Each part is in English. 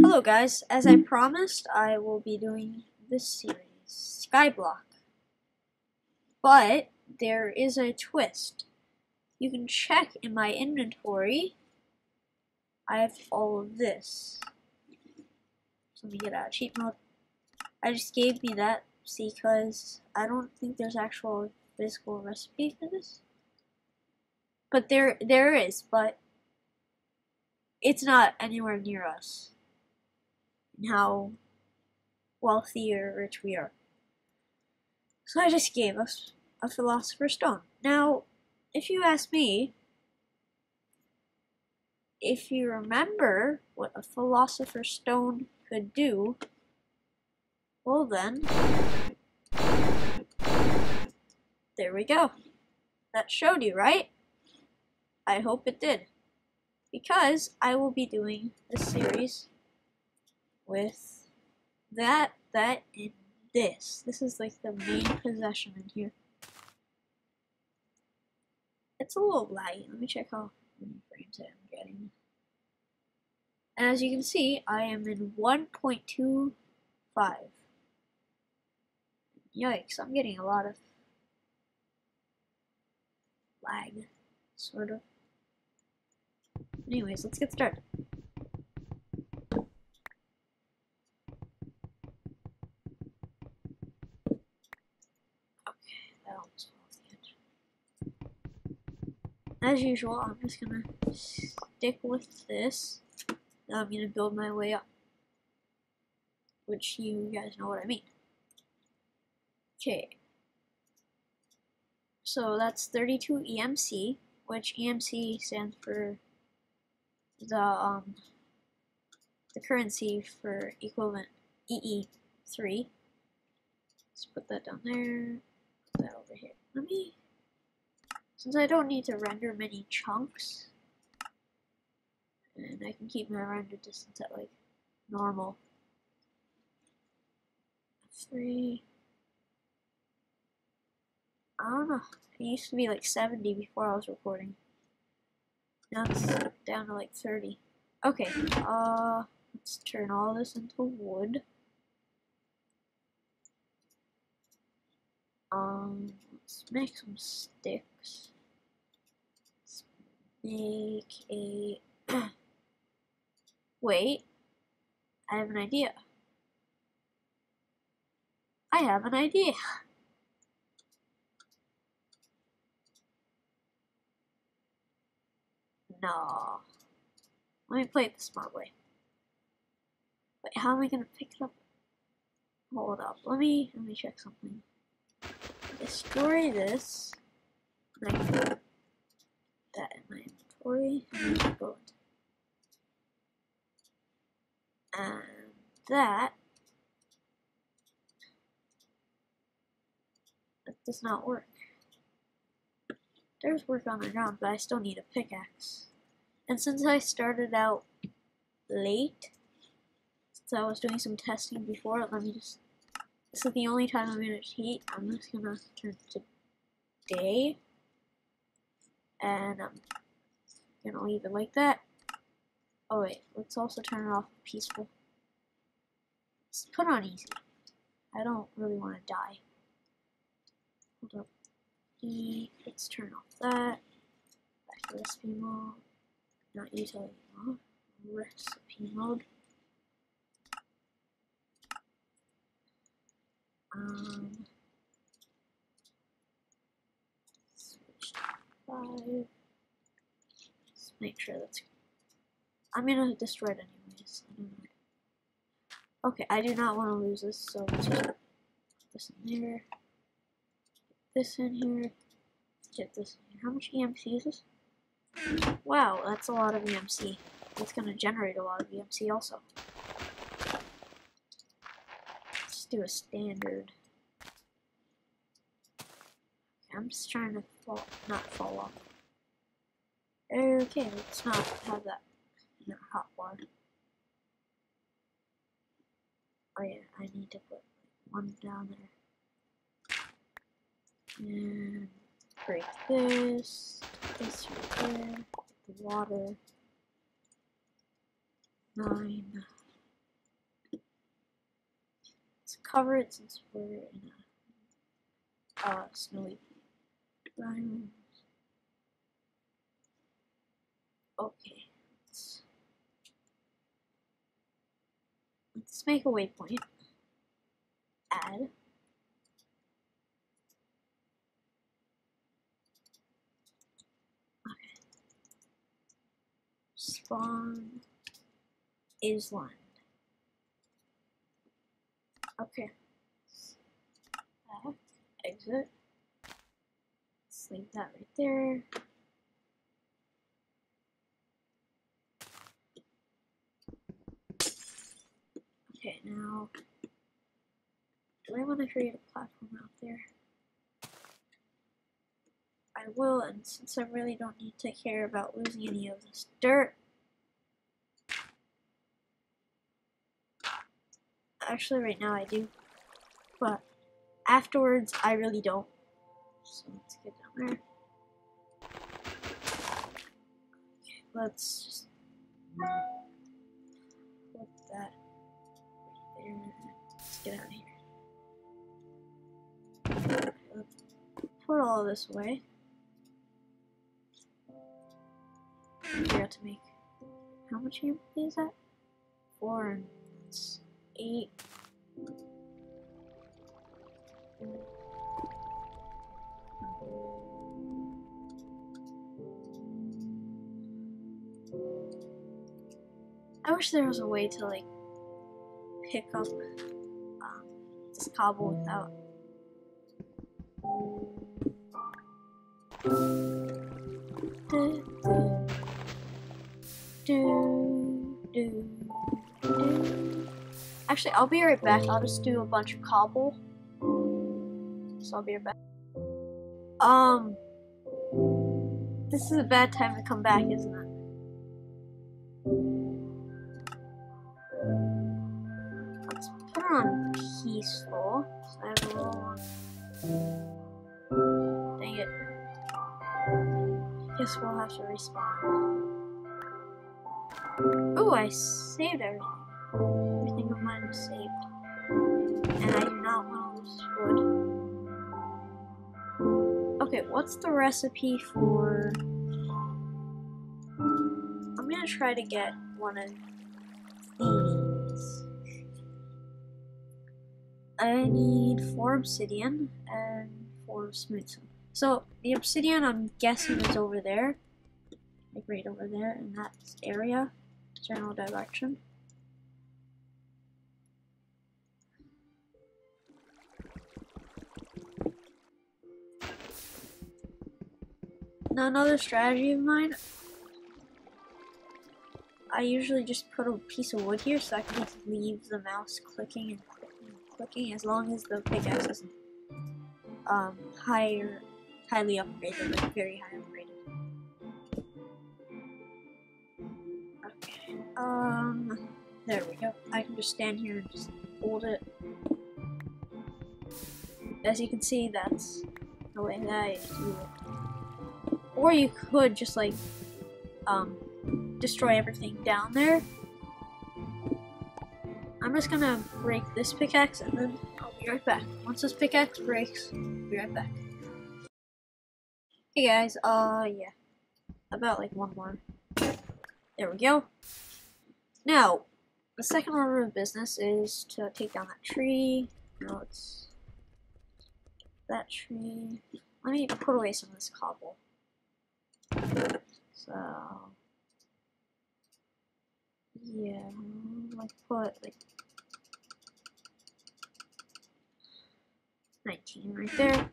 Hello guys, as I promised, I will be doing this series, Skyblock. But, there is a twist. You can check in my inventory, I have all of this. Let me get out of cheat mode. I just gave me that because I don't think there's actual physical recipe for this. But there there is, but it's not anywhere near us. How wealthy or rich we are. So I just gave us a philosopher's stone. Now, if you ask me, if you remember what a philosopher's stone could do, well then, there we go. That showed you, right? I hope it did. Because I will be doing this series with that, that, and this. This is like the main possession in here. It's a little laggy. Let me check how many frames I am getting. And as you can see, I am in 1.25. Yikes, I'm getting a lot of lag, sort of. Anyways, let's get started. Edge. As usual, I'm just gonna stick with this. Now I'm gonna build my way up. Which you guys know what I mean. Okay. So that's 32 EMC, which EMC stands for the um the currency for equivalent EE3. Let's put that down there. That over here. Let me since I don't need to render many chunks and I can keep my render distance at like normal. Three I don't know. It used to be like 70 before I was recording. Now it's down to like 30. Okay, uh, let's turn all this into wood. Um, let's make some sticks. Let's make a... Wait, I have an idea. I have an idea. No. Let me play it the smart way. Wait, how am I gonna pick it up? Hold up. Let me let me check something. Destroy this. And I put that in my inventory. And And that that does not work. There's work on the ground, but I still need a pickaxe. And since I started out late, since I was doing some testing before, let me just, this is the only time I'm to cheat. I'm just to turn to day. And I'm to leave it like that. Oh wait, let's also turn it off peaceful. Let's put on easy. I don't really want to die. Hold up. E, let's turn off that. Back to recipe mode not utility mode, recipe mode. Um, switch five. Let's make sure that's. I'm gonna destroy it anyways. Okay, I do not want to lose this, so let's just put this in there. Get this in here. Get this in here. How much EMC is this? Wow, that's a lot of EMC. Going to generate a lot of EMC also. Let's do a standard. I'm just trying to fall, not fall off. Okay, let's not have that hot water. Oh yeah, I need to put one down there. And break this, this right there, the water, nine, cover it since we're in a uh, snowy biome. Okay, let's, let's make a waypoint. Add. Okay. Spawn is land. Okay. Back, exit. Let's that right there. Okay, now, do I want to create a platform out there? I will, and since I really don't need to care about losing any of this dirt, actually right now I do, but afterwards I really don't. So let's get down there. Let's just put that there. Let's get out of here. Put all this away. Forgot to make how much is that? Four and eight. I wish there was a way to like pick up um, this cobble without. Do, do, do, do. Actually, I'll be right back. I'll just do a bunch of cobble. So I'll be right back. Um, this is a bad time to come back, isn't it? Let's put on peaceful. So I have a. Dang it. Guess we'll have to respawn. Ooh, I saved everything. Everything of mine was saved. And I do not want to lose wood. Okay, what's the recipe for... I'm gonna try to get one of these. I need four obsidian and four smooth. So, the obsidian I'm guessing is over there. Like right over there in that area. General direction. Another strategy of mine, I usually just put a piece of wood here so I can just leave the mouse clicking and clicking and clicking as long as the pickaxe isn't um, higher, highly upgraded, like very high upgraded. Okay, um, there we go. I can just stand here and just hold it. As you can see, that's the way that I do it. Or you could just like um, destroy everything down there. I'm just gonna break this pickaxe and then I'll be right back. Once this pickaxe breaks, I'll be right back. Hey guys, uh, yeah. About like one more. There we go. Now, the second order of business is to take down that tree. Now it's that tree. Let me put away some of this cobble. So yeah, like put like 19 right there.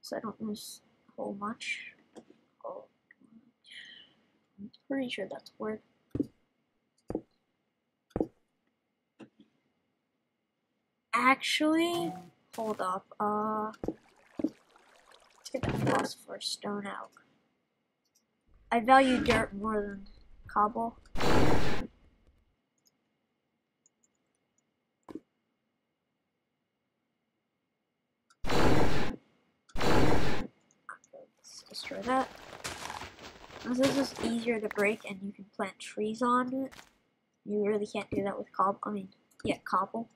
So I don't lose a whole much. I'm pretty sure that's worth. Actually, hold up. Uh, let's get that phosphor stone out. I value dirt more than cobble. Let's destroy that. This is easier to break and you can plant trees on it. You really can't do that with cobble. I mean, yeah, cobble.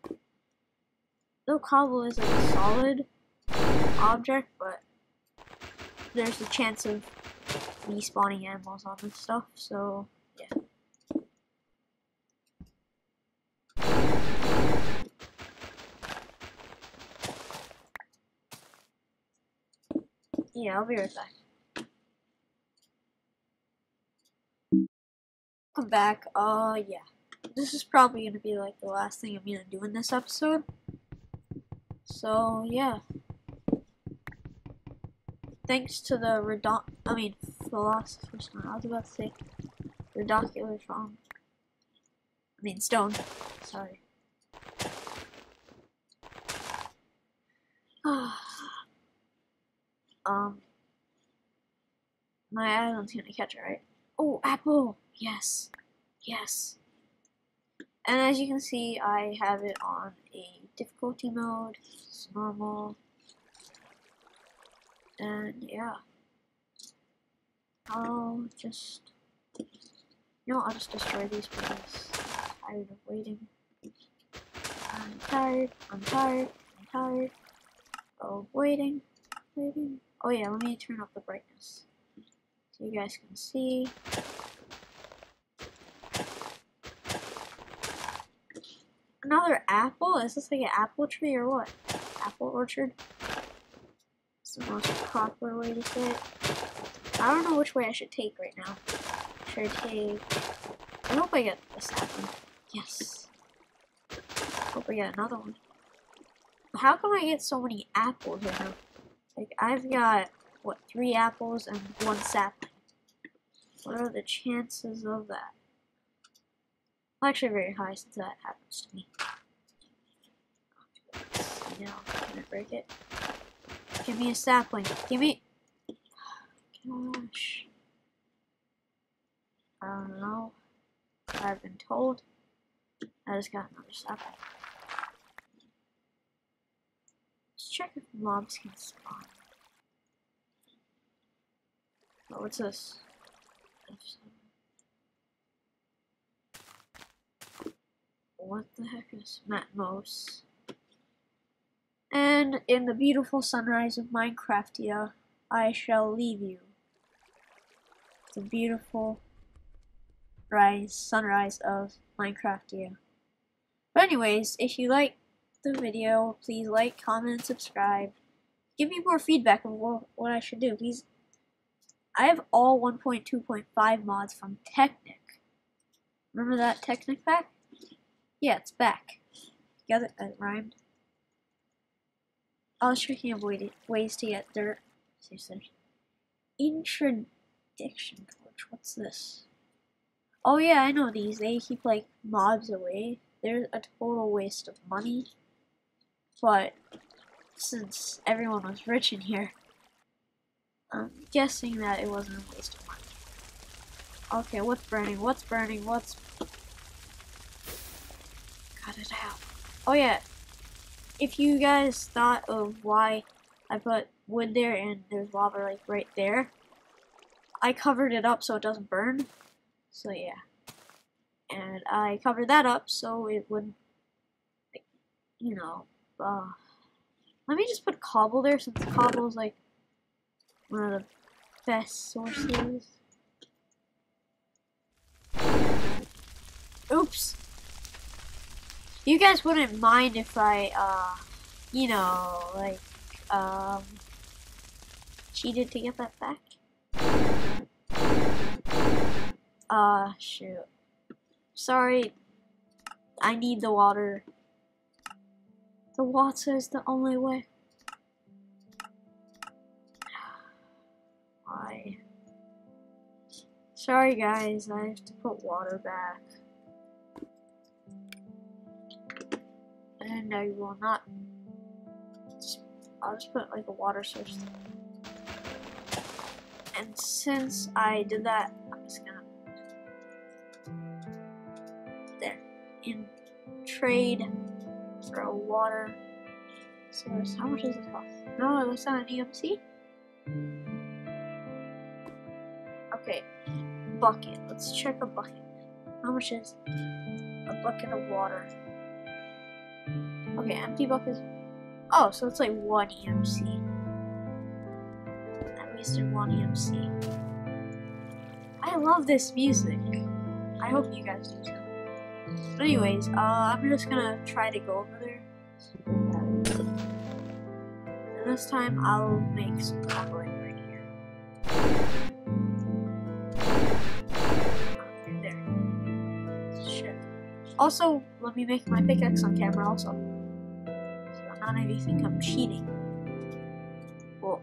though cobble is like a solid object, but there's a chance of me spawning animals on this stuff, so yeah. Yeah, I'll be right back. Welcome back. Uh, yeah. This is probably gonna be like the last thing I'm gonna do in this episode. So, yeah. Thanks to the redon- I mean, philosopher's stone. I was about to say redocular stone. I mean, stone. Sorry. um, my island's gonna catch it, right? Oh, apple! Yes. Yes. And as you can see, I have it on a difficulty mode. It's normal. And yeah. I'll just, you know, I'll just destroy these because I'm tired of waiting. I'm tired, I'm tired, I'm tired of waiting, waiting. Oh yeah, let me turn up the brightness so you guys can see. Another apple? Is this like an apple tree or what? Apple orchard? The most proper way to. I don't know which way I should take right now. Should I take... I hope I get this apple. Yes. Hope I get another one. How come I get so many apples right now? Like, I've got, what, three apples and one sapling. What are the chances of that? actually very high since that happens to me. Can I break it? Give me a sapling. Give me... Gosh. I don't know. I've been told. I just got another sapling. Let's check if mobs can spawn. Oh, what's this? What the heck is Matmos? And in the beautiful sunrise of Minecraftia, I shall leave you. The beautiful rise, sunrise of Minecraftia. But anyways, if you like the video, please like, comment, subscribe. Give me more feedback on what, what I should do. Please, I have all 1.2.5 mods from Technic. Remember that Technic pack? Yeah, it's back. Got it, that rhymed. I trying of ways to get dirt. Seriously. Interdiction torch. What's this? Oh yeah, I know these. They keep like mobs away. They're a total waste of money. But since everyone was rich in here, I'm guessing that it wasn't a waste of money. Okay, what's burning? What's burning? What's cut it out. Oh yeah, if you guys thought of why I put wood there and there's lava like right there, I covered it up so it doesn't burn. So yeah. And I covered that up so it wouldn't, you know, uh, let me just put cobble there since cobble is like one of the best sources. Oops you guys wouldn't mind if I, uh, you know, like, um, cheated to get that back? Uh, shoot. Sorry. I need the water. The water is the only way. Why? Sorry guys, I have to put water back. And I will not. Mm, I'll just put like a water source. And since I did that, I'm just gonna there in trade for a water source. How much does it cost? No, that's not an EMC. Okay, bucket. Let's check a bucket. How much is a bucket of water? Okay, empty bucket Oh, so it's like one EMC. I wasted one EMC. I love this music. I hope you guys do too. But anyways, uh, I'm just gonna try to go over there. And this time I'll make some Also, let me make my pickaxe on camera also. So none of you think I'm cheating. Well,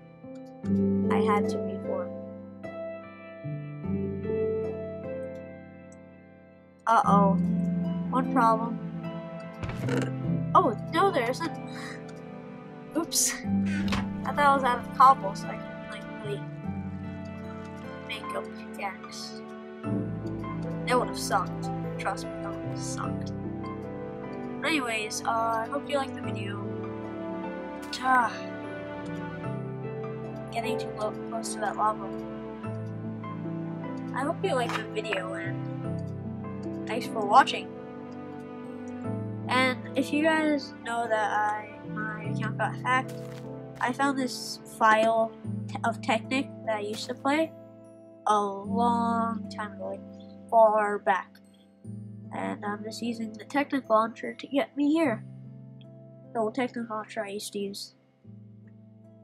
I had to before. Uh-oh. One problem. Oh, no there isn't. Oops. I thought I was out of cobble, so I can, like, make a pickaxe. That would have sucked. Trust me, that sucked. But anyways, uh, I hope you liked the video. Ah. Getting too close to that lava. I hope you liked the video, and thanks for watching. And if you guys know that I my account got hacked, I found this file of Technic that I used to play a long time ago, like far back. And I'm just using the Technic launcher to get me here. The old Technic launcher I used to use.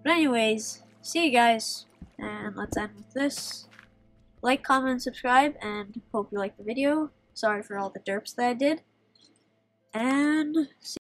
But anyways, see you guys, and let's end with this. Like, comment, subscribe, and hope you liked the video. Sorry for all the derps that I did. And